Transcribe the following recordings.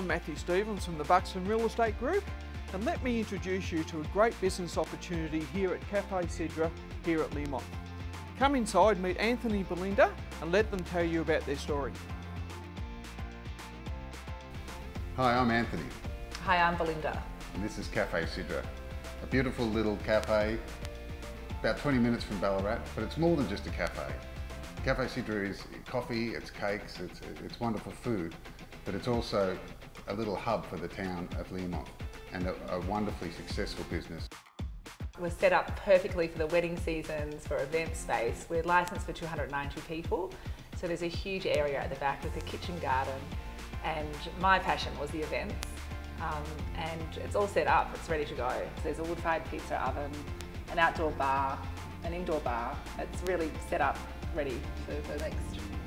I'm Matthew Stevens from the Buxton Real Estate Group and let me introduce you to a great business opportunity here at Cafe Sidra here at Learmonth. Come inside, meet Anthony and Belinda and let them tell you about their story. Hi, I'm Anthony Hi, I'm Belinda. and this is Cafe Sidra. A beautiful little cafe about 20 minutes from Ballarat, but it's more than just a cafe. Cafe Sidra is coffee, it's cakes, it's, it's wonderful food, but it's also a little hub for the town of Learmonth and a, a wonderfully successful business. We're set up perfectly for the wedding seasons, for event space. We're licensed for 290 people, so there's a huge area at the back with a kitchen garden. And my passion was the events, um, and it's all set up, it's ready to go. So there's a wood-fired pizza oven, an outdoor bar, an indoor bar. It's really set up, ready for the next.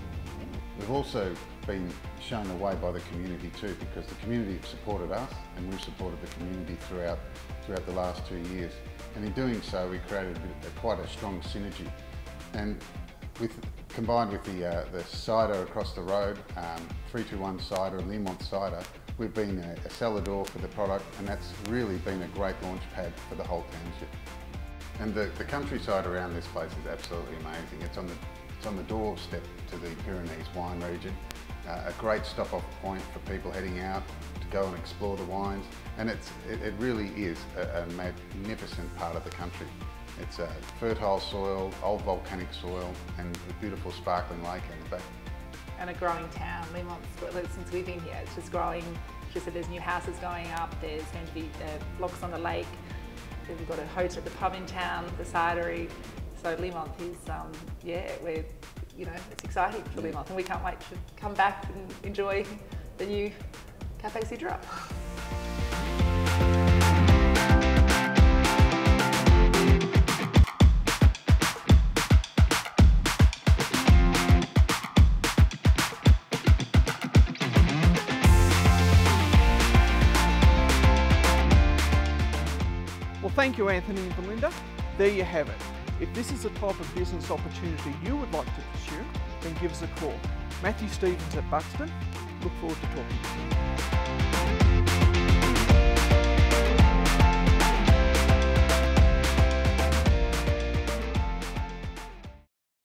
We've also been shown the way by the community too, because the community have supported us and we've supported the community throughout throughout the last two years. And in doing so, we created a quite a strong synergy. And with combined with the uh, the cider across the road, um, 321 cider and Learmonth cider, we've been a, a cellar door for the product, and that's really been a great launch pad for the whole township. And the, the countryside around this place is absolutely amazing. It's on the it's on the doorstep to the Pyrenees wine region. Uh, a great stop-off point for people heading out to go and explore the wines. And it's, it, it really is a, a magnificent part of the country. It's a fertile soil, old volcanic soil, and a beautiful sparkling lake in the back. and a growing town. Learmonth's, since we've been here, it's just growing. She said there's new houses going up, there's going to be uh, blocks on the lake, we've got a hotel at the pub in town, the cidery. So Learmonth is, um, yeah, we're, you know, it's exciting for Learmonth and we can't wait to come back and enjoy the new Cafe Sidra. Well, thank you, Anthony and Belinda. There you have it. If this is the type of business opportunity you would like to pursue, then give us a call. Matthew Stevens at Buxton. Look forward to talking to you.